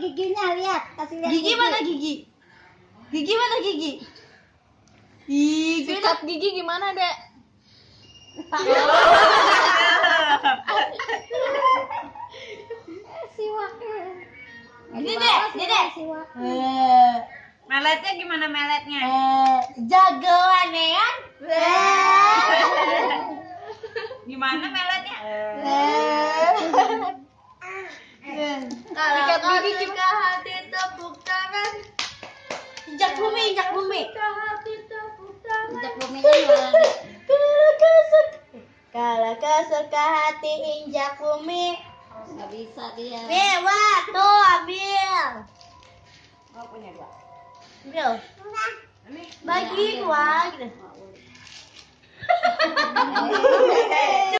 giginya lihat, kasih lihat Gigi mana gigi? Gigi mana gigi? Ih, sikat gigi gimana, Dek? Siwak. Ini, Dek, ini, Dek. Siwak. Eh, Meletnya gimana meletnya? eh, jagoan ya kan? Gimana meletnya? Sikat gigi gimana? hati tepuk tangan. Injak bumi, injak bumi. hati tepuk tangan. Injak gimana? Dek? Kalau suka hati injak bumi. Nggak bisa dia. Wah, tuh ambil. Oh punya dua. Ambil. Bagi wah gitu.